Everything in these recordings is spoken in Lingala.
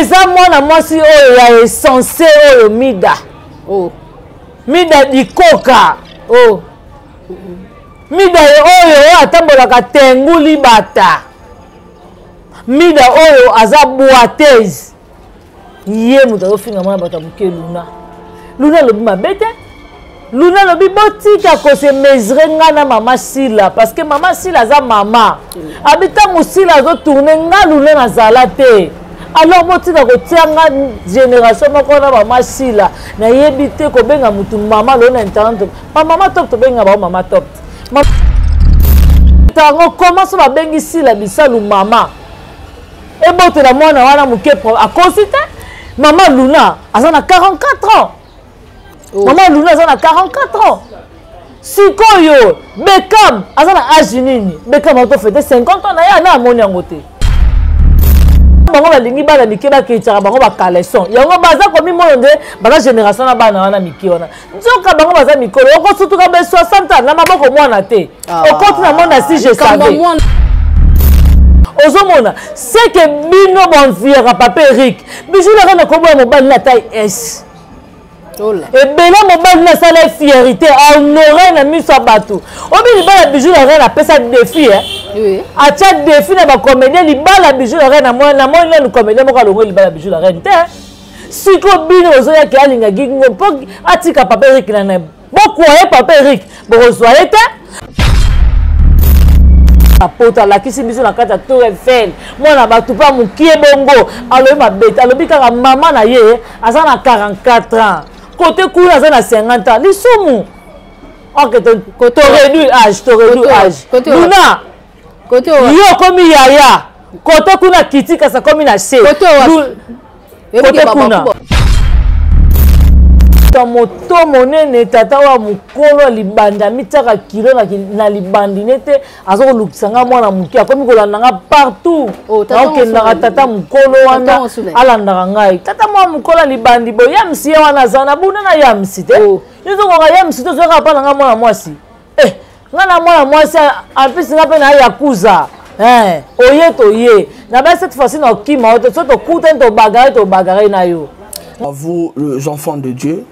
eza mwana mwasi oyo ya esense oyo mida oh. mida dikoka oh. mida oyo oyo atambolaka tengu libata mida oyo aza boitese ye moto azofinga mwana bato ya moke luna luna alobi mabe te luna alobi botika kose mesure ngai na mama sila parce que mama sila aza mama abi ntango sila azotourne ngai luna nazala te alors botika kotia nga génération moko na mama sila nayebi te kobenga motu mama lona internet ma mama top tobenga bango mama top ntango koma so babengi sila bisalu mama ebotela mwana wana moke akosi te mama luna aza na 44 ans oh. mama luna aza na 44 ans sikoyo bekam aza na age nini bekam ato fete 50 ans na ye ana amoni yango te bango balingi bana mike bakeityaka bango bacaleson yango baza komimono nde baza génération na bana wana mike wana nzoka bango baza mikolo okosutuka be 60 ans na maboko mwana te Ah. okoti na mwana si je savais ozomona seke bino banviaka papa erik bijulaka na koboya mobali na tai s ebele mobali na asala ye fierité ahonore na miso ya bato obi libala bijou na reine apesa défi e eh? atya défi na bacomédien libala bijou na reine namoni nanu comédien moko alongo libala bijou na reine te sikoyo bino ozoyaki alingaki ngo mpo atika papa erikina na bokwa ye papa erik bokozwa ye te apoto alakisi biso na kati ya tour eiffel mwana bato mpe amokie bongo alobi mabete alobi kaka mama na ye aza na 44 ans kote kuna aza na 50 ans lisumu ok to, to réduire âge to réduire âge luna kote yo okomi yaya kote kuna kiti kasi akomi na se kote kuna moto monene tata oyo mokolo ya libandi amityaka kilo na libandi ne te aza kolukisa ngai mwana moke akomi kolanda ngai partout oh, naokendaka tata mokolo wana alandaka ngai tata mwana mokolo ya libandi boyamsi ye wana aza na buna na yamsi te oh. yo ezokoka yamsi te ozoyaka mpa na ngai mwana mwasi eh, nga na mwana mwasi en plus nga mpe na yakuza eh, oye toye na basi cette fois-ci na okima yo te so tokutani tobagare tobagare na yo à vous les enfants de dieu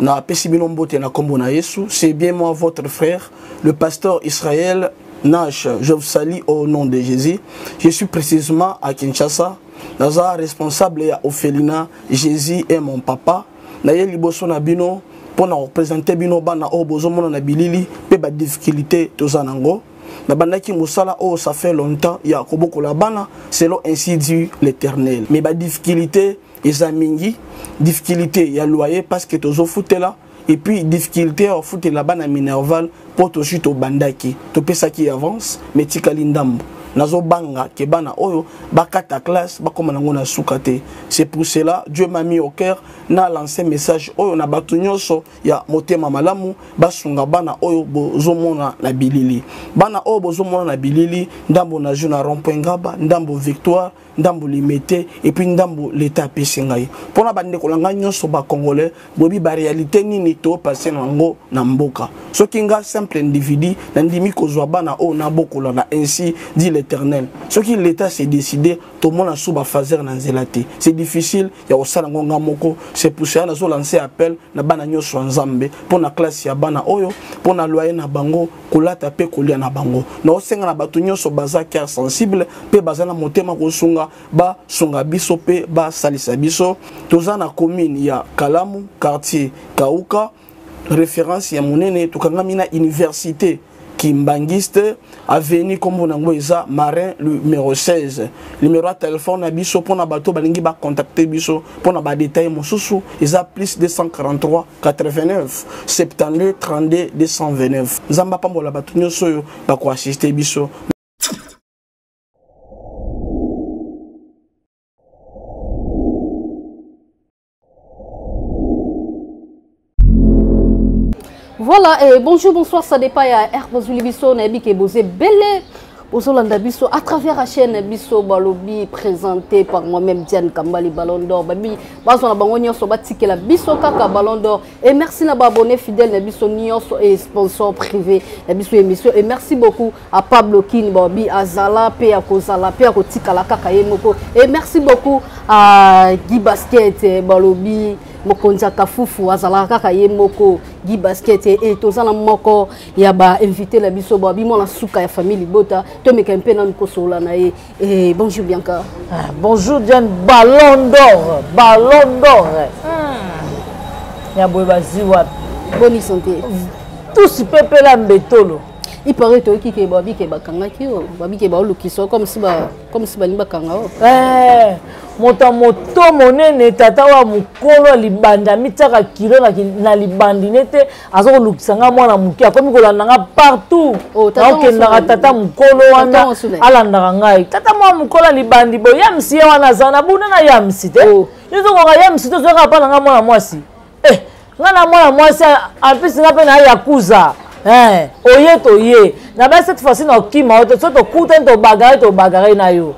na apesi bino mbote na nkombo na yesu c'est bien moi votre frère le pasteur israël nash je vous salue au nom de jésus je suis précisément à kinshasa naza responsable ya ofelina jésus est mon papa naye liboso na bino mpo na kopresente bino bana oyo bozomona na bilili mpe badifficulté toza nango nabandaki mosala oyo ça fait longtemps ya kobokola bana selon ainsi du l'éternel mais badifficulté eza mingi difficulté ya loyer parce que tozofutela epuis difficulté ya kofutela bana minerval mpo tozwi tobandaki topesaki ye avance me etikali ndambo nazobanga ke bana oyo bakata classe bakoma nango na suka te c'est pour cela dieu m'a mis au cœur na lance message oyo na bato nyonso ya motema malamu basunga bana oyo bozomona na bilili bana oyo bozomona na bilili ndambo nazwi na rond point ngaba ndambo victoire ndambo limete epuis ndambo leta apesi ngai mpona bandeko na ngai nyonso bacongolais boyebi barealité nini topase na yango na mboka soki ngai simple individu nandimi kozwa bana oyo nabokola na ainsi dit l'éternel soki leta se décide tomona su bafaser na nzela te c'est difficile ya kosala yango nga moko c'est pour cela nazo lancer appel na bana nyonso ya nzambe mpo na classe ya bana oyo mpo na loyer na bango kolata mpe kolia na bango naosenga na bato nyonso baza cœur sensible mpe baza na motema kosunga basunga biso mpe basalisa biso toza na commune ya kalamu quartier kauka référence ya monene tokangami na université kimbanguiste aveni nkombo na yango eza marin numero 16 numero ya telefone na biso mpo na bato balingi bacontacte biso mpo na badetail mosusu eza plus 243 89 72 32 229 nzambe apambola bato nyonso oyo bakoassiste biso Voilà, et bonjour, bonsoir, ça dépend à Air Bozuli Bisso, Nabi Kebozé, Belle, Bozolanda Bisso, à travers la chaîne Bisso Balobi, présenté par moi-même Diane Kambali Ballon d'Or, Babi, Bazona Bango Nyoso, Batike la Bisso Kaka Ballon d'Or, et merci na abonné fidèle na Bisso Nyoso et sponsor privé na Bisso émission, et merci beaucoup. à Pablo Kin Bobby azala pe ya kozala pe ya kotikala kaka ye moko et merci beaucoup à Guy Basket eh, balobi mokonzi ya kafufu azalaka kaka ye moko Guy Basket et eh, toza na moko ya ba invité na biso Bobby mwana suka ya famille libota tomeka mpe nanu kosola na ye et eh, bonjour Bianca ah, bonjour Diane Ballon d'or Ballon d'or hmm. ya boye bazi wapi boni santé tous pepela mbetolo il paraît toyoki ke babike bakangaki yo babike baolukisa yo comme si balingi bakanga yo eh, moto ya moto monene tata oyo ya mokolo ya libandi amitiaka kilo na libandi ne te aza kolukisa ngai mwana moke akomi kolanda ngai partout oh, naokendaka tata mokolo wana alandaka ngai tata mwana mokolo ya libandi boyamsi ye wana aza na buna na yamsi te oh. yo tokoka yamsi te ozoyaka mpa na ngai mwana mwasi eh, nga na mwana mwasi en plus nga mpe na yakuza eh, oye toye na basi cette fois-ci na okima yo te so tokutani tobagare tobagare na yo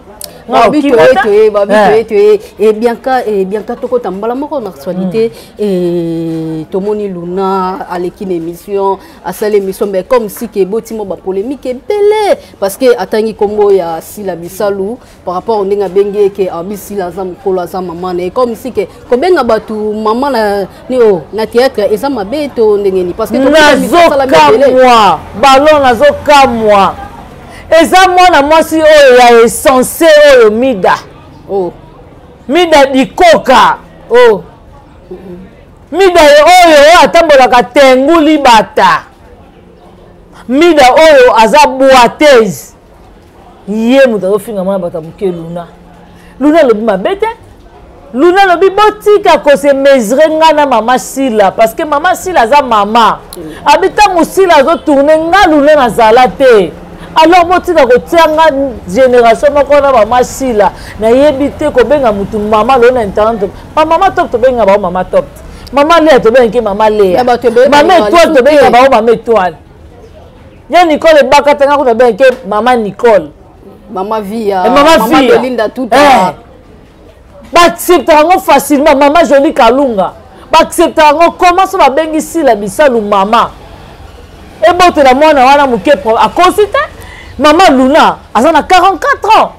babi toye toye babi toye toye e bianca e bianca tokota mbala moko na actualité e tomoni luna aleki na émission asali émission mais comme si ke eboti mo ba polémique ebele parce que atangi kombo ya sila bisalu par rapport ndenge abengi ye ke abisila aza mokolo aza mama na ye comme si ke kobenga bato mama na ni o oh, na théâtre eza mabe to ndenge nini parce que nazokamwa balon nazokamwa eza mwana mwasi oyo ya esense oyo mida oh. mida dikoka oh. mida ye oyo oyo atambolaka tengu libata mida oyo aza boitese ye moto azofinga mwana bato ya moke luna luna alobi mabe te luna alobi botika kose mesure ngai na mama sila parce que mama sila aza mama abi ntango sila azotourne ngai luna nazala te alors botika kotia nga génération moko na mama sila nayebi te kobenga motu mama loo na internet bamama top tobenga bango mama top mama lea tobengaki mama lea mama etoile tobengaka bango mama etoile Yo Nicole baka tanga ko bien que maman Nicole. Maman Via. Et maman Via. Maman Linda tout à. Eh. Ba accepter ngo facilement maman Jolie Kalunga. Ba accepter ngo comment ça ba bengi sila bisalu maman. Et bon te la mwana wana muke a consulter maman Luna azana 44 ans.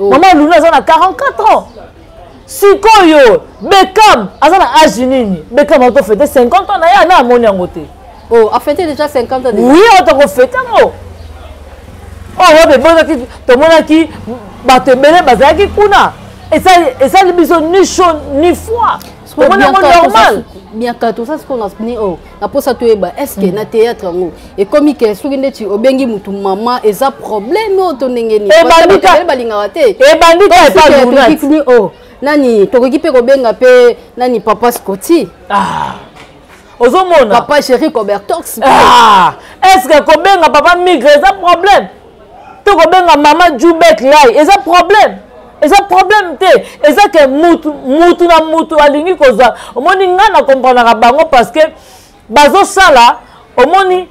oh. mama lulu aza na 44 ans sikoyo bekam aza na age nini bekam ato fete 50 ans na ye ana amoni yango te oh, afete déjà 50 ans oui otokofete yango oyo oh, bebozaki tomonaki bato ebele bazalaki kuna esali biso ni chaud ni froid omoni yango normal miakato sasi kona sni o na mposa toyeba est ce que mm. na théâtre yango ekomi ke soki ndeti obengi motu mama eza problème oyo to ndenge nini balingaka te ebandi kaepalunaikni o oh, nani tokoki mpe kobenga mpe nani papa scoti ah. ozomona papa chéri cobertox ah. est ce que kobenga papa migre eza problème to kobenga mama jubek lai eza problème eza problème te eza ke mutu, mutu na mutu alingi kozwa omoni ngai na komprenaka bango parce que bazosala omoni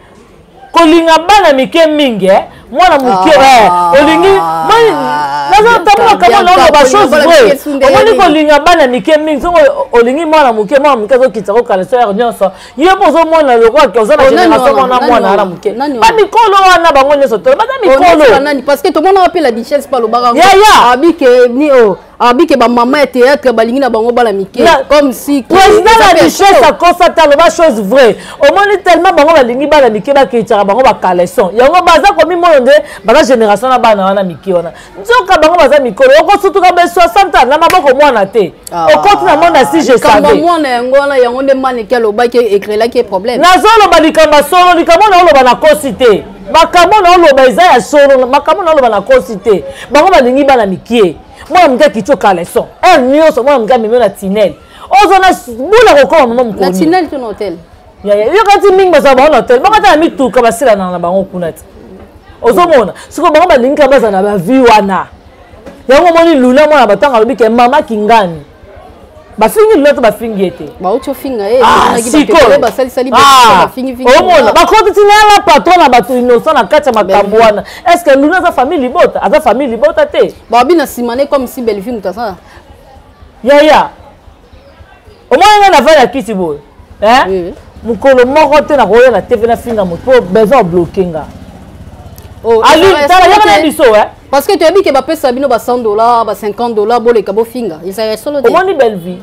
kolinga bana mike mingi eh? mwana moke ah. eh, olingi nazotambolaka mwana oloba chose vrai omoni kolinga bana mike mingi soki olingi mwana moke mwana moke azokitisa kokala so yare nyonso yo mpo ozomona lokola oza na génération wana mwana wana moke bamikolo wana bango nyonso tolo baza mikolonani parce que tomonaka mpe la duchesse mpe alobaka yaya abike ni o abike bamama ya théâtre balingi na bango bana mike comme si président la duchesse akosa te aloba chose vraie omoni tellement bango balingi bana mike bakeityaka bango bacaleson yango baza komimona nde baza génération na bana wana mike wana nzoka bango baza mikolo okosutuka be 60 na maboko mwana te ah. okoti na mwana si je savemwana yango wana yango nde maneke alobaki ekrelaki problème nazoloba likambo ya solo likambo wana oloba nakosi te makambo wana oloba eza ya solo makambo wana oloba nakosi te bango balingi bana mikie mwana moke akiti okaleson heure nyonso mwana moke amemi na tinel ozwa na bula kokoma mama mokoni yoka ti mingi bazala bango na hotel bango ata na mituka basilanaka na bango kuna ti ozomona sikoyo bango balingi kaka bazala na bavi wana yango omoni luna mwana batanga alobi ke mama kingani bafingi luna to bafingi ye te omona bakoti ti nala patron na bato innocent na kati ya makambo wana est ce que luna aza famille libota aza famille libota te babi na nsima ne comme si bellevue moto aza yaya omoni nga navandi ya kisi boye eh? mokolo moko te nakoya na tv nafinga moto mpo besoin obloke nga oh, alutala yaka na biso eh? parce que toyebi ke bapesa bino ba 100 dollar ba 50 dollar boleka bofinga ezala ya solo omoni bellevie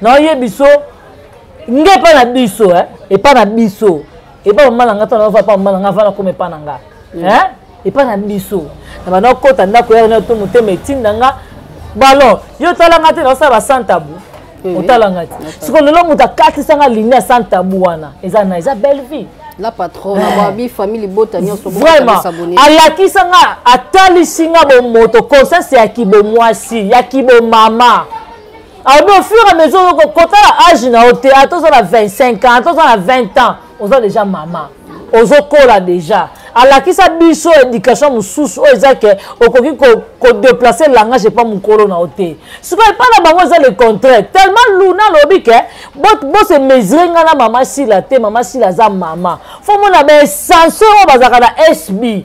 naoye biso nge epai na biso eh? epai na biso epai mama na nga to naofa epai mama na nga afana koma epai na nga hein epa na biso na bana okota ndako yaka nayo to motema etinda nga balon yo otala nga te naosala basant tabu eh otala nga te siko lelo moto akatisa nga ligne ya sant tabu wana eza na eza belle vie la patronne eh. babi famille libota nyonso vraiment alakisa nga atalisi nga bomoto conscience ya kibomwasi ya kibomama alobi au fur et à mesure kotala age na yo te ata oza na 25 ans ata oza na 20 ans oza deja mama ozokola deja alakisa biso éducation mosusu oyo eza ke okoki kodeplace ko langage epa mokolo na yo te sikoyo epa na bango eza le contraire tellement luna alobi ke bose mesure ngai na mama sila te mama sila aza mama fo mona baesanse oyo bazalaka na sb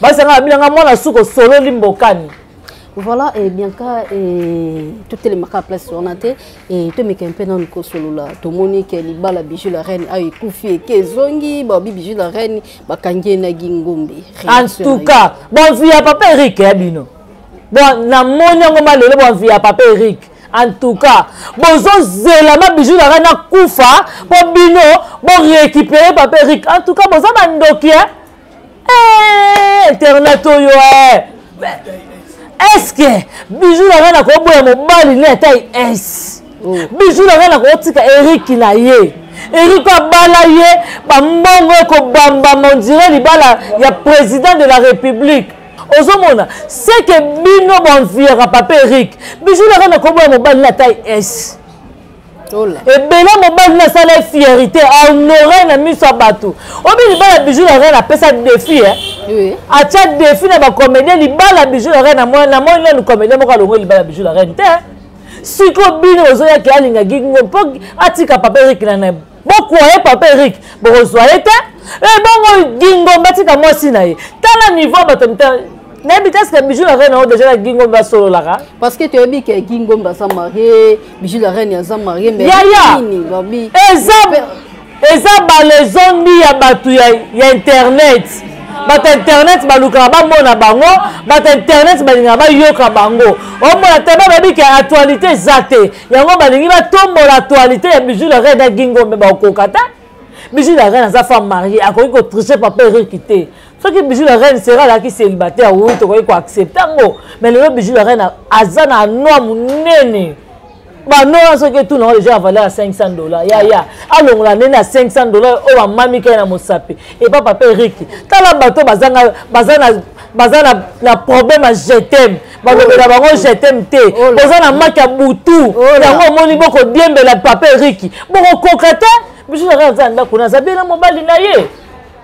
basanga bilanga mwana suka osololi mbokani voilà et bien ka et tout les maka place on a te et to meka un peu dans le kosolo là to moni que libala bijou la reine a ekufi et que zongi ba bijou la reine ba kangie na gingombe en tout cas bon via papa Eric ya bino bon na moni yango ma lelo bon via papa Eric en tout cas bozozela babiju na ngai nakufa mpo bino borécupere papa eric en tout cas boza bandoki e eh, internet oyo eh. eske bijou na ngai nakoboya mobali ne ata es oh. bijou na ngai nakotika eriki na ye eriko abala ye bambongo ekobambama ondire libala ya président de la république ozomona seke bino banviaka papa erik bijou na ngai nakoboya mobali ne ata es ebele mobali nasala ye fierité ahonore na miso ya bato obi libala bijou na reine apesa défi e atya défi na bacomédien libala bijou na reine namoni nanu comédien moko alongwe libala bijou na reine te sikoyo bino ozoyaki alingaki ngo mpo atika papa erikina na bokua ye papa eric bokozwa ye te ebongo gingomba tika mwasi na ye tala niveau ya bato mita nayebi te eske bijou la reine yango deja na gingomba asololaka parce que toyebi ke gingomba aza marie bijou la reine aza marie yaya eza eza balezombi ya bato ya internet bato internet balukaka bamona bango bato internet balingaka bayoka bango omona te babayebi ke actualité eza te yango balingi batombola actualité ya bijou la reine na gingombe bakokoka te bijou la reine aza femme marie akoki kotriche papa eriki te soki bijou la reine sera alaki célibataire oui tokoki koaccepte yango mais lelo bijou la reine aza na anoi monene banora soki etuna yango deja ya valeur ya 500 dollar yaya alongola nene ya 500 dollar oyo bamami kai na mosapi epa papa eriki tala bato baza na problème ya jeteme balobela bango jetem te boza na maki ya butu yango omoni bokodiembela papa eriki bokokoka te bisu na kaka aza na ndako naza bie na mobali na ye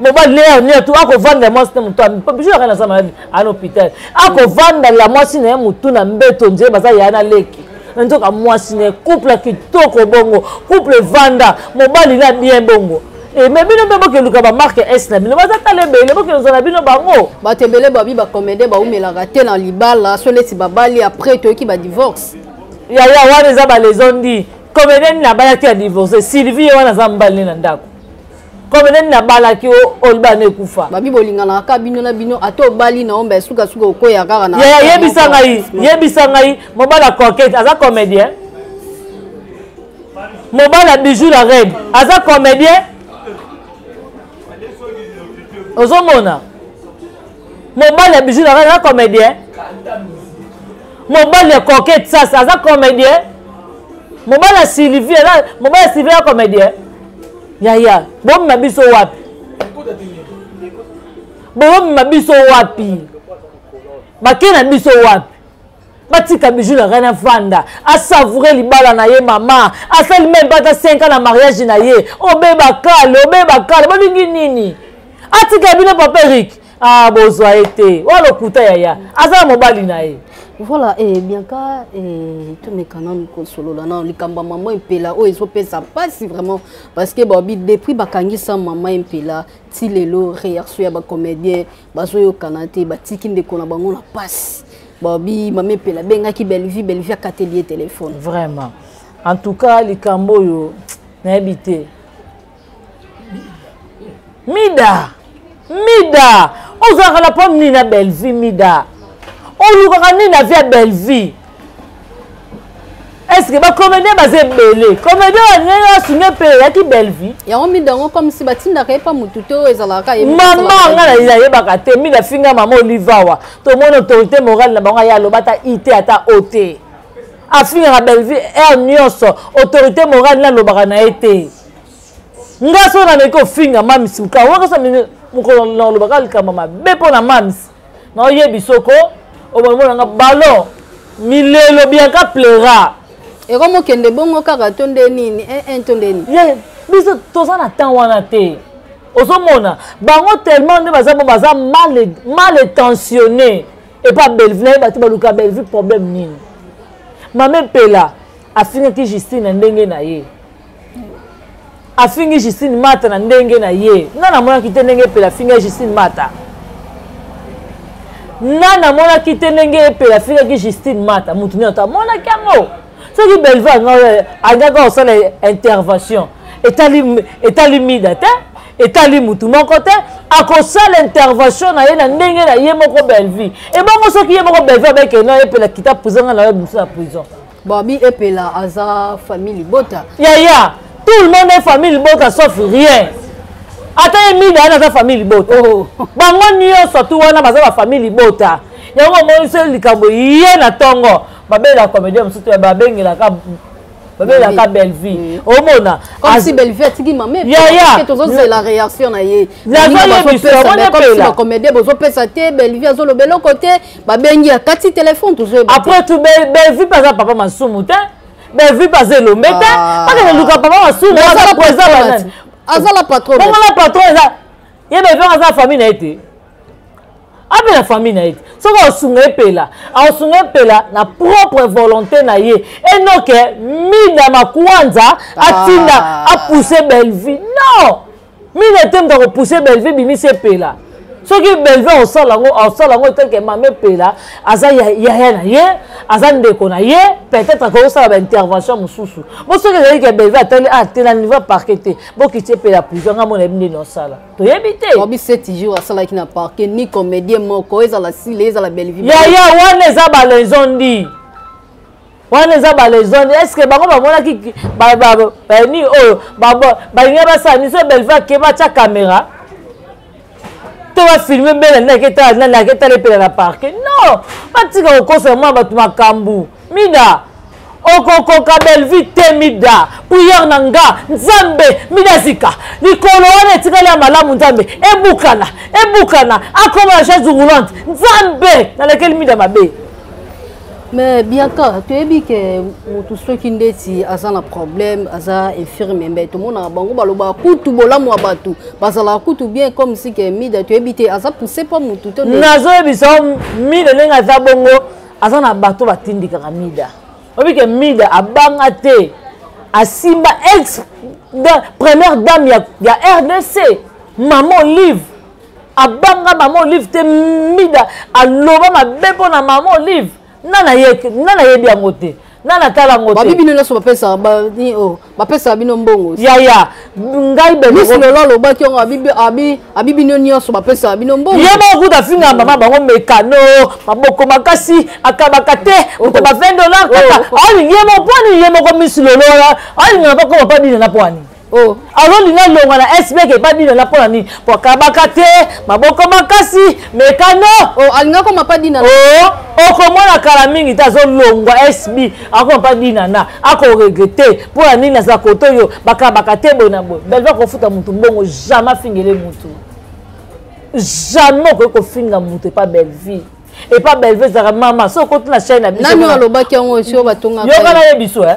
mobali na ye avenir tu akovanda ya mwasi na motu mpo bisu yaka naza maladi ana hôpital akovanda la mwasi na ye motu na mbeto nzee baza ya na leki na nzoka mwasi na ye couple kitoko bongo couple vanda mobali na bien bongo Eh, mais bino mpe bokeluka bamarke est na bino baza tala ebele bokeluza na bino bango bato ebele babi bacomédien baumelaka te na libala so neti babali après toyoki badivorce yaya wana eza baleson ndi comédien nini abalaki ya divorce sylvie ye wana aza mobali ne na ndako comédien nini abalaki olibana ekufa babi bolinganaka kaka bino na bino ata obali na omba esukasuka okoya kaka na yaya yebisa ngai yebisa ngai mobali ya coquete aza comédien mobala bijou la reine aza comédien ozomona mobali ya bijou nanga aza comédien mobali ya coquete sas aza comédien mobali ya sylvie mobali ya sylvie ya comédien yaya bomema biso wapi bomema biso wapi bake na biso wapi batika bijou na ngai nafanda asavoure libala na ye mama asali meme bata 5 ans na mariage na ye obeba kale obeba kale bolingi nini atika bino papa erik ah, bozwa ye te oyo lokuta yaya aza na mobali na ye voilà eh, bianca eh, tomeka nanu kosolola nano likambo ya mama mpela oyo ezopesa mpasi vraiment parce que babi depuis bakangisa mama mpela ti lelo réaction ya bacomédien bazoyokana te batiki ndeko na bango na mpasi babi mama epela abengaki bellevie bellevie akateli ye telefone vraiment en tout cas likambo oyo nayebi te mida mida ozalaka na problème nini na bellevie mida olukaka nini na vie ya bellevie eske bacomédien baza ebele comédien wane asungi mpe eyaki bellevie yango mida yango comme si batindaka ye mpa motu te oyo ezalaka mama nga nayebaka te mida afinga mama olive awa tomoni autorité morale na bango aya aloba ata i te ata o te afingaka bellevie aire nyonso autorité morale nalobaka na ye te nga so nameki ofinga mamisi oka wakasamokolo nalobaka likambo mabe mpo na mamisi na oyebi soko obamona nga ballon milelo bianca pleura ekomokende bongo kaka to nde nini eh, eh, to nde nini ye biso toza na temps wana te ozomona bango tellement nde baza baza mal étentionné epa bellevue naye bato baluka bellevue problème nini mame mpela afingaki justine na ndenge na ye afingi justine mata na ndenge na ye nga namonaki te ndenge epela afinga justine mata nga namonaki te ndenge epela afingaki justine mata motu nini ata amonaki yango soki belva alingaki kosala intervention etali, etali mida te etali motu moko te akosala intervention na ye na ndenge na ye moko belvie ebongo soki ye moko belvie abekee na epela kita prizonga na yo biso na prison Barbie Epela aza famille libota. Yaya, tout le monde est famille libota sauf rien. Ata ye mida ana aza famille libota. Oh. Bango nyonso tu wana baza ba famille libota. Yango omoni se likambo ye na tongo. Babela comédien mosusu babengelaka babela ka bellevue omona comme si bellevue atiki mame yaya tozozela réaction na ye nazwa ye biso omoni epela comédien bozopesa te bellevue azoloba eloko te babengi ya kati telefone tozoyeba après tout bellevue mpe aza papa masumu te bellevue mpe aza elombe te ah. bakende luka papa masumu aza la patron bongo la patron eza ye bellevue aza na famille na ye te ape na famille na ye te soki aosunga epela aosunga epela na propre volonté na ye enoke mida makwanza atinda ah. apousse bellevue non mimi ete moto akopuse bellevue bimisi epela soki bellevue akosala yango akosala yango etelke mama epela aza yaya na ye aza ndeko na ye peut-être akoki kosala baintervention mosusu bo soki ezalaki ya bellevue atali ah te na niveau ya parke te bokiti epela prison nga mona yebi ndeni osala toyebi te bobi seti jour asalaki na parke ni comédien moko ezala sile ezala bellevue yaya wana eza balaison ndi wana eza balezone est ce que bango bamonaki nini oyo balingi basala miso belve ake batya kamera to bafilme mbele nani aketala nani aketala epela na parke non batika kokosela mwa bato makambo mida okokoka belvi te mida priere na nga nzambe mida zika likolo wana etikali ya malamu nzambe ebukana ebukana akoma na chaise roulante nzambe nalekeli mida mabe mais bianca toyebi ke motu soki ndeti aza na problème aza infirme mbe tomonaka bango balobaka kutu bolamu ya bato bazalaka kutu bien comme si ke mida toyebi te aza pousse mpo motu to nazoyebisa mida ndenge aza bongo aza na bato batindikaka mida oyebi ke mida abanga te asimba ex première dame ya, ya rdc mama olive abanga mama olive te mida aloba mabe mpo na mama olive nga nayebi yango te nga natala yango te bino nyonso oh, bapesaka bino mbongo yaya ngai belolo alobaki yango abi bino nyonso bapesaka bino mbongo ye moko kuta afingaka mama bango mekano maboko makasi akabaka te oh. moto ba 20 dollar kaka oh. alingi ye moko mpo alingi ye moko misilolo alingi na bakoma mpo adina na mpo alingi Oh, azolinga longa na sbek epa dina na mpona nini po akabaka te maboko makasi mekano oh, alinga koma pa dina oh, okomona kala mingi te azolongwa sb akoma pa dina na akoregrete mpona nini aza koto yo bakabaka te boye na boye belva akofuta motu mbongo jamais afingele motu jamais okoki kofinga motu epa bellevie epa bellevie ezalaka mama soki okoti na chaine na biso nani alobaki yango oyo batongaka yoka na ye biso eh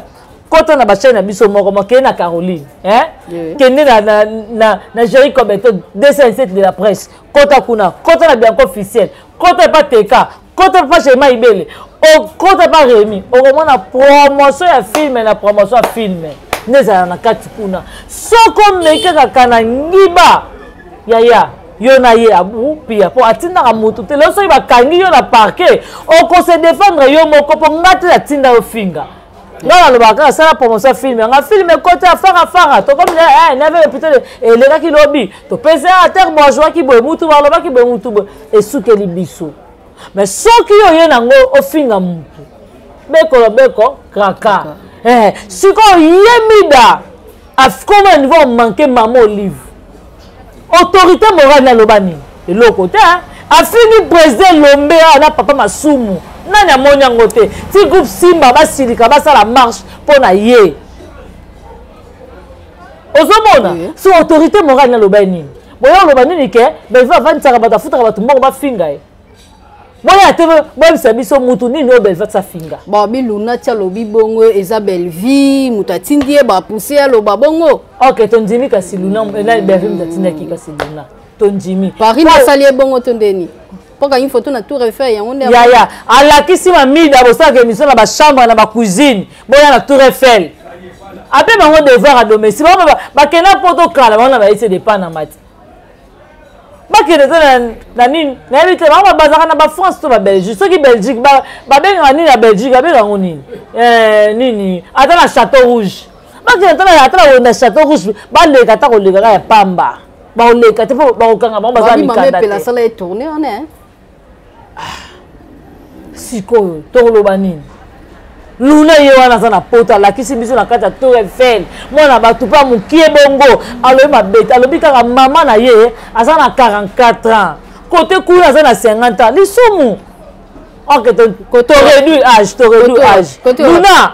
kota na bachaine na biso moko makende na caroline eh? yeah. kende na, na, na, na géri cobeto 227 de la presse kota kuna kota na bianco officiel kota epa teka kota epa chema ibele okota epa remi okomona promotion ya filme na promotion ya filme nde ezala na kati kuna soko omeki kaka na ngiba yaya yo na ye abupia mpo atindaka motu te lelo soki bakangi yo na parke okose defendre yo moko mpo ngai te natinda yo finga nga nalobaka kaka sala promotion filme nga filme ekota fara fara tokomi na eh, nave epito elekaki lobi topesi atere bo azuaki boye mutu bo alobaki boye mutu boye esukeli biso me soki yo oye nango ofinga mutu bekolo beko kraka eh, sikoyo ye mida akoma niveau manke mama olive autorité morale naloba nini eloko te afingi president lombe awa na papa masumu nani amoni yango te ti groupe simba basilika basala marche mpo na ye ozomona si autorité morale naloba nini boya oloba nini ke beva avandisaka bato afutaka bato mbongo bafinga ye boya te boyebisa biso mutu nini oyo belvi atisa finga bon biluna ti alobi bongo eza belvi moto atindi ye bapuse aloba bongo ok tondimi kasi luna eh, belvi moto atindaki kasi luna tondimi paris asali ye bongo to ndeni mpo kangi foto na tour eiffel yango nde yaya alakisi mamida bosalaka émission na bachambre na bacuisine boya na tour eiffel ape bango devoir ya domestique bakenda mpo tokala bango na bayesi depanama te bakende te na nini nayebi te bango bazalaka na bafrance to babelgique soki belgique babengaka nini ya belgique babengaka yango nini eh, nini ata na chateau rouge bakende te ata na wenda chateau rouge baleka ata kolekaka ya pamba bakoleka te mpo bakokanga bango baza mikanda te ah. sikoyo tokoloba nini luna ye wana aza na poto alakisi biso na kati ya tour eiffel mwana bato mpe amokie bongo alobi mabete alobi kaka mama na ye aza na 44 ans kote kuna aza na 50 ans lisumu ok to, to réduit âge to réduit âge luna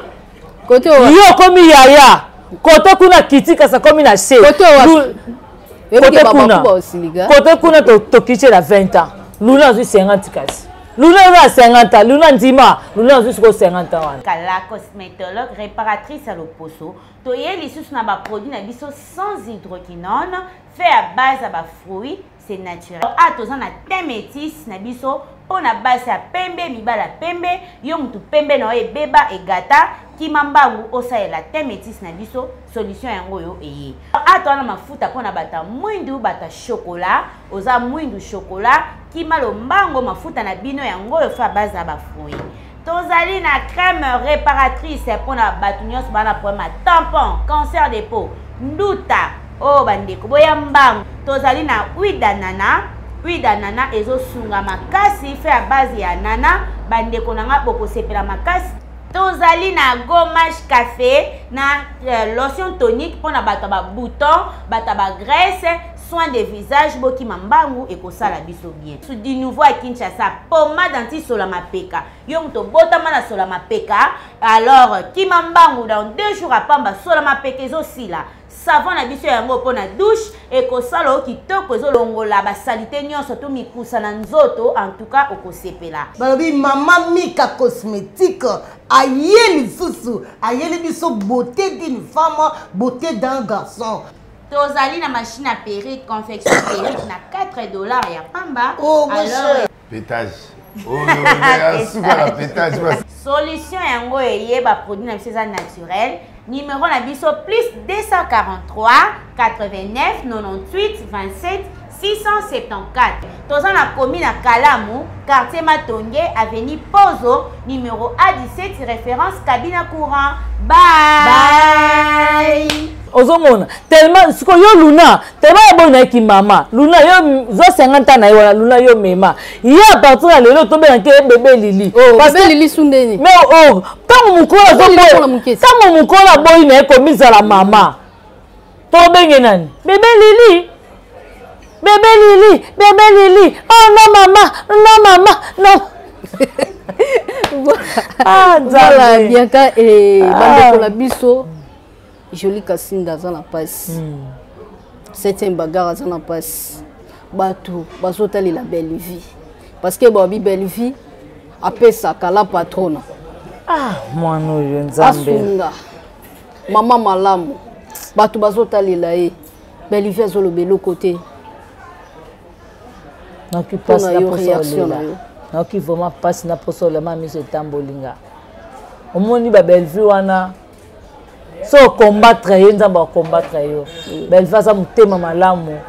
kote yo okomi yaya kote kuna kiti kasi akomi na se kote kuna kote kuna tokiti na 20 ans luna azwi 50 kasi luna oza na 50 ans luna ndima luna azwi sikoyo 50 ans wana kala cosmétologue réparatrice ya loposo toye lisusu na baproduit na biso sans hydroquinone fait à base ya bafruit c'est naturel awa ah, toza na teint métis na biso mpo na basi ya pembe mibala pembe yo motu pembe na yo ebeba egata kima mbangu osalela te métis na biso solution yango oyo eye ata wana mafuta mpo na bato ya mwindu bato ya shokola oza mwindu shokola kima lombango mafuta na bino yango oyo fa baza bafruit tozali na crème réparatrice mpo na bato nyonso baa na problème ya tampon cancer de peau nduta oyo oh, bandeko boya mbangu tozali na huile d'anana huile d'anana ezosunga makasi fe ya base ya nana bandeko na ngai bokosepela makasi tozali na gommage café na euh, lotion tonique mpo na bato ya babouton bato ya bagrèce soin de visage bokima mbangu ekosala biso bien du nouveau ya kinshasa pomade anti sola mapeka yo moto obotama na sola mapeka alors kima mbangu dans deux jours apamba sola mapeka ezosila savon na biso yango mpo na douche ekosala yo kitoko ezolongola basalite nyonso to mikusa na nzoto en tout cas okosepela balobi mama mika cosmétique aye lisusu ayeli biso beauté d'une femme beauté d'un garçon tozali na machine ya perruque confection perruque na 4 dollars ya pamba oh, alors pétage suka na pétage solution yango eye baproduit na biso eza naturel numéro na biso plus 243 89 98 27 674 toza na komi na kalamu quartier matonge avenue pozo numero a17 référence cabina courant bye, bye. ozomona tellement siko yo luna tellement ya boyi nayeki mama luna yo zwa 50 ans na ye wana luna yo mema ye a partir ya lelo tobenga ke bebe lili oh, me o ntango mokolo azoboye ntango mokolo aboyi na ye komizala mama tobenge nani bebe lili bebe lili bebe lili oh non mama non mama non ah, voilà bianca e eh, ah. bandeko na biso joli kasinda aza na mpasi hmm. septième bagare aza na mpasi bato bazotalela belle vie parce que babi belle vie apesaka la patrona ah mwana oyo nzambe asunga mama malamu bato bazotalela ye belivi azoloba eloko te noki mpasi na poso olela noki vraimen mpasi na poso olema miso etamboli nga omoni babelvi wana so okombatre ye nzambe akombatre yo mm. belvi aza motema malamu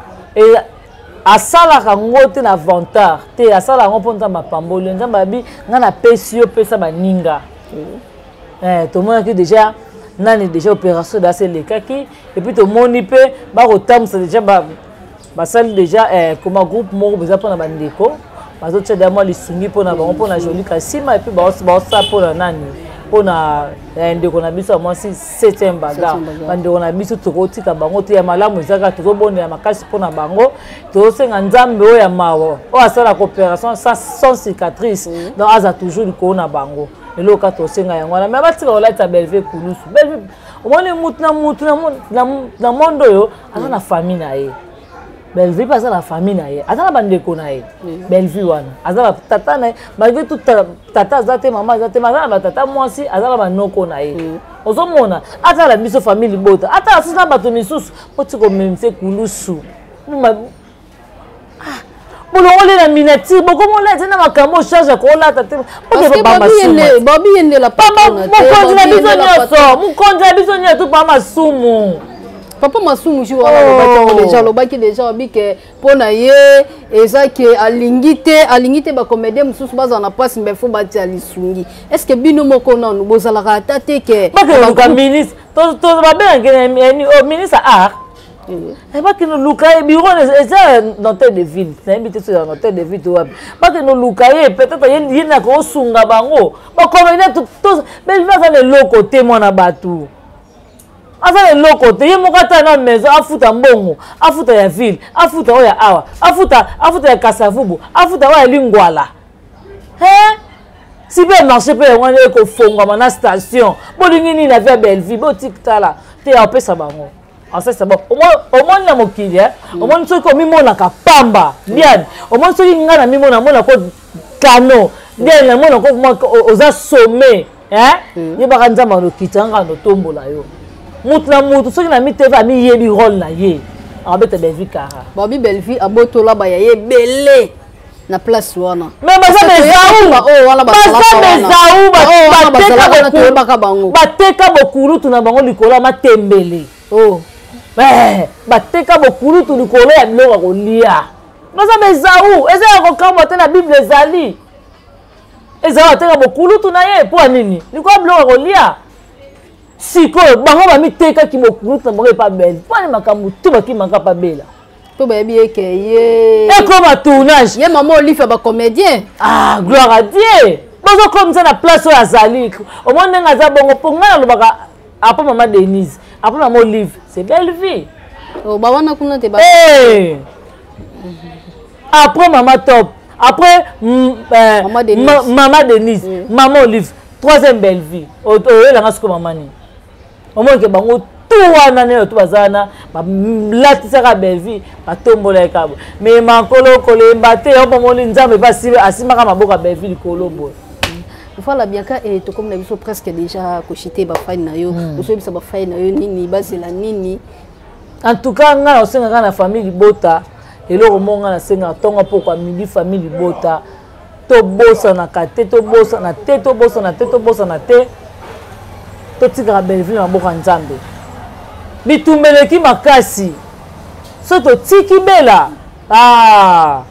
asalaka ngo te na vantard te asalaka ngo mpo nzambe apamboli yo nzambe abi ngai napesi yo pesa baninga mm. eh, tomonaki déjà nani déjà opération dase elekaki epuis tomoni mpe bakotambusa déjà basali déjà eh, koma groupe moko boza mpona bandeko bazotya deja mwa lisungi mpona bango mpona joli kasima epuis baosala mpona nani mpona eh, ndeko na biso ya mwasi 7 baga bandeko na biso tokotika bango te ya malamu ezaka tozobondela makasi mpona bango tozosenga nzambe oyo ya mawa oyo asala coopération sans cicatrice donc aza toujours likolo na bango eloko kaka tosenga yango wana mai batika kolatisa belve kulusu belve omoni mutu na mutu na monde oyo aza na famille na ye bellevue mpe aza na famille na ye aza na bandeko na ye bellevue wana aza na tata na ye malgré tout tata aza te mama aza te ma aza na batata mwasi aza na banoko na ye ozomona ata na biso famille libota ata asusu na bato misusu oti komemise kulusu bolongoli na minati bokomona ete na makambo charge akolata te mokonzi na biso nyonso mokonzi na biso nyonso pa masumu papa masumu jour wana alobaki yango deja alobaki deja abi ke mpo na ye eza ke alingi te alingi te bacomédien mosusu bazala na mpasi mbe fo batia lisungi est ce que bino moko nanu bozalaka ata te ke bakeluka ministre babengaki ministre art Eh, bakende oluka ye biro eza na hotel de ville nayebi te soki na hotel de ville to wapi bakende oluka ye peut-être ye nako osunga bango bakomene belvi aza na eloko te mwana bato aza na eloko te ye moko ata na maison afuta mbongo afuta ya ville afuta oyo ya awa afuta afuta ya kasavubu afuta oyo ya lingwala eh? supermarché mpe yango wana ekofongwama na station bolingi nini na vie ya bellevie botikitala te apesa bango asalisa bango omoni na mokili eh? mm. omoni soki omimonaka pamba mm. diane omoni soki ngai namimona amona ko kano mm. diane namona ko oza sommet eh? yebaka nzambe anokiti anga anotombola yo motu na motu soki na mitv amiyebi role na ye akobeta bellevue kara bobi bellevue abotola bayaye ebele na place wana mais baza bezaubatezaubaka bango bateka bokulutu na bango likolo ya matembele oh. eh, bateka bokulutu likolo ya biloko ya kolia baza bezau eza ya kokamwa te na bible ezali ezala bateka bokulutu na ye mpo ya nini likolo ya biloko ya kolia sikoyo bango bamitekaki bokulutu na bango epa bele mpo ani makambo tu bakimaka pa bela mpo bayebi ye ke ye ekoma tournage ye mama olive ba comédien ah gloire à dieu bazokomisa na place oyo azali omoni ndenge aza bongo mpo ngai nalobaka apres mama denise apres mama olive c'est belle vie oh, ba wana kuna te eh! apres mama top après mm, euh, mama denise ma, mama, denise, mm. mama olive troisième belle vie oyelanga siko mama nini omoni ke bango tu wana nde bato baza wana balatisaka bellevie batombola ye kabo me makolo kolemba te yango bamoni nzambe mpe asimbaka maboko ya bellevie likolo boye voilà bianca e tokomi na biso presque déjà koshite bafani na yo hmm. ozoyebisa bafani na yo nini bazela nini en tout cas ngai naosengaka na famille libota eloko moko ngai nasengaka ntongo mpo kwa midi famille libota tobosanaka te tobosana te tobosana te tobosana te totikaka belleville na maboko ya nzambe bitumba eleki makasi so totiki bela ah,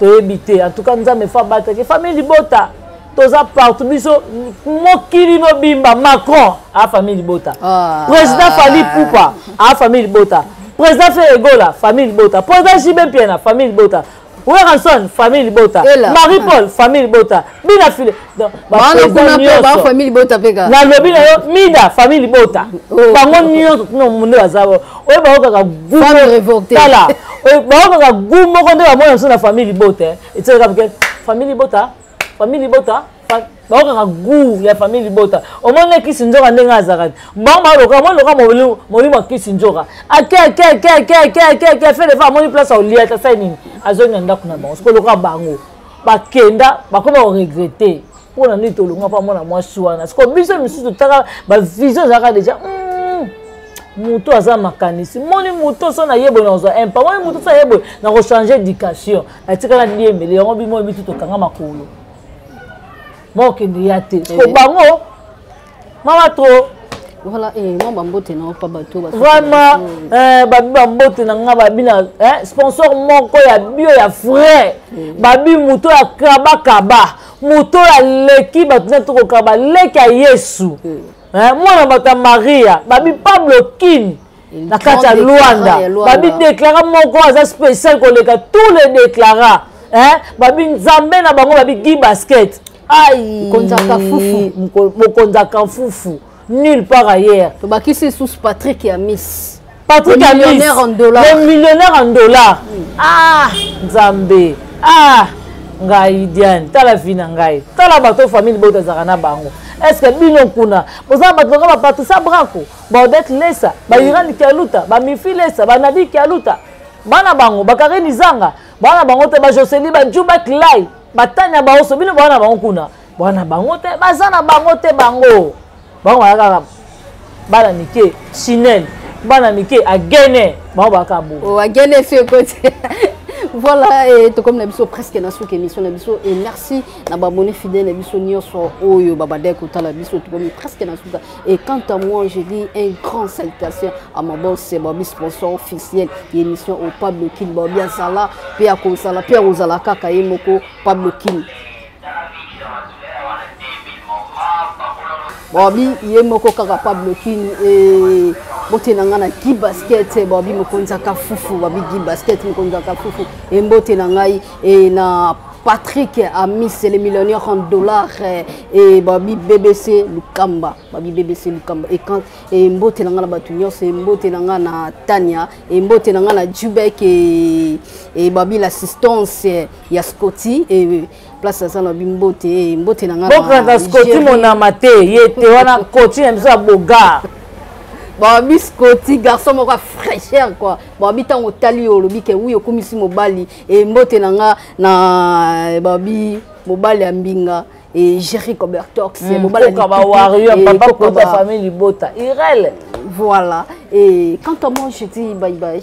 toyebi te antuka nzambe fo abataki famille libota toza partout biso mokili mobimba macron a famille libota ah. président fali pupa a famille libota président fere egola famille libota président jibe mpiana famille libota werrason famille libota marie paul famille libota bina file nalobi na yo mida famille libota oh. bango nyonso tino munde baza oyo bango kaka gutala bango kaka gu moko nde bamona biso na famille libota eh. etikaka mike famille libota famille libota bango kaka gour ya famille libota omoni kisi nzoka ndenge azalaka bango baloka omoni loka molimo ya kisi nzoka akeakeakeakeakeakeakea fede fa amoni place aolia tasai nini azongi na ndako na bango sikoloka bango bakenda bakomi bakoregrete mpo na nini tolonga mpo amona mwasi wana siko biso misusu totaka bavision ezalaka deja mm. moto aza makanisi moni moto so nayeboye nakozwa impa moni moto so ayeboye nakochange éducation natikala diembele yango bimoi bitu tokanga makolo bakokende ya te ko eh. bango mama trop voilà eh non ba mbote na pa bato ba vraiment hmm. eh ba ba mbote na nga ba bina eh sponsor moko ya bio ya vrai hmm. ba bi moto ya kaba kaba moto ya leki ba tuna to ko kaba leki ya Yesu hmm. eh mwana ba ta Maria ba bi Pablo King na kati ya luanda babi deklara moko aza spécial koleka tous les déclara eh? babi nzambe na bango babi gi basket mokonzi ya kanfufu nulle part ailleurs tobakisi susu patrick ya miss patrick ya miss le millionnaire en dollar mm. ah nzambe ah ngai diane tala vi na ngai tala bato famille libota ezalaka na bango est ce que bino kuna boza bato loka bapatricia branco baodet lesa bairani kialuta bamifi lesa banadi kialuta bana bango bakareni zanga bana bango te bajoseli bajuba clay batania baoso bino bana bango kuna bana bango te baza na bango te bango bango baya kaka bana mike chinel bana mike agene bango baya kaka bo oh, agene fi ekoti voilà et tokomi na biso presque na suka émission na biso et merci na baabonné fidèle na biso nyonso oyo babandaki kotala biso tokomi presque na suka Et quant à moi, je dis un grand salutation à mon boss, Bobby, sponsor officiel de l'émission au Pablo Kin, Bobby Azala, Pia Konsala, Pia Ozala Kaka Yemoko, Pablo Kin. Bobby Yemoko Kaka Pablo Kin et mbote na ngai na ki basket bobi mokonzi aka fufu bobi gi basket mokonzi aka fufu embote na ngai et na Patrick Amis, les millionnaires en dollars euh, et Babi BBC Lukamba, Babi BBC Lukamba et quand et Mbote nanga na Batunyo, c'est Mbote nanga na Tania et Mbote nanga na Jubek et et Babi l'assistance euh, ya Scotty et euh, place à ça na Mbote et Mbote nanga na Bokata Scotty mon amate, yete wana Scotty na biso boga. Babi Scotty garçon moko fraîcheur quoi. Babi tango tali olobi ke oui okomisi mobali e mbote na nga na eh, babi mobali ya mbinga e jerry cobertox mm, mobalikokabawario eh, papa kota famille libota irele voilà et quant à moi je dis bye bye